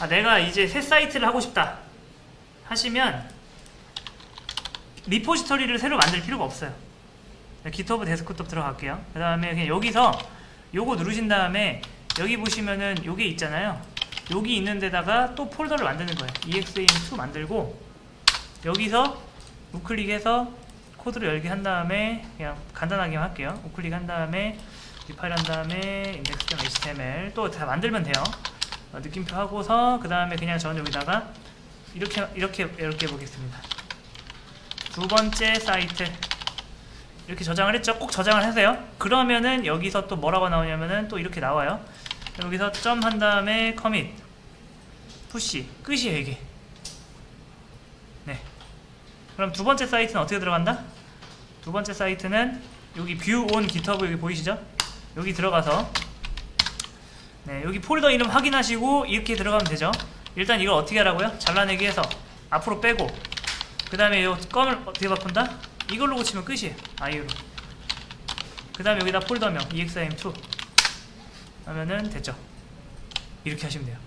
아, 내가 이제 새 사이트를 하고 싶다 하시면 repository를 새로 만들 필요가 없어요. GitHub Desktop 들어갈게요. 그 다음에 그냥 여기서 요거 누르신 다음에 여기 보시면은 요게 있잖아요. 여기 있는 데다가 또 폴더를 만드는 거예요. exam2 만들고 여기서 우클릭해서 코드를 열게 한 다음에 그냥 간단하게만 할게요. 우클릭 한 다음에 디파일 한 다음에 index.html 또 다 만들면 돼요. 어, 느낌표 하고서 그 다음에 그냥 저는 여기다가 이렇게 이렇게 이렇게 해보겠습니다. 두 번째 사이트. 이렇게 저장을 했죠? 꼭 저장을 하세요. 그러면은 여기서 또 뭐라고 나오냐면은 또 이렇게 나와요. 여기서 점 한 다음에 커밋 푸시 끝이에요 이게 네. 그럼 두 번째 사이트는 어떻게 들어간다? 두 번째 사이트는 여기 View on GitHub 여기 보이시죠? 여기 들어가서 네 여기 폴더 이름 확인하시고 이렇게 들어가면 되죠. 일단 이걸 어떻게 하라고요? 잘라내기 해서 앞으로 빼고 그 다음에 이 껌을 어떻게 바꾼다? 이걸로 고치면 끝이에요. 아이유로. 그 다음에 여기다 폴더명 exam2 하면은 됐죠. 이렇게 하시면 돼요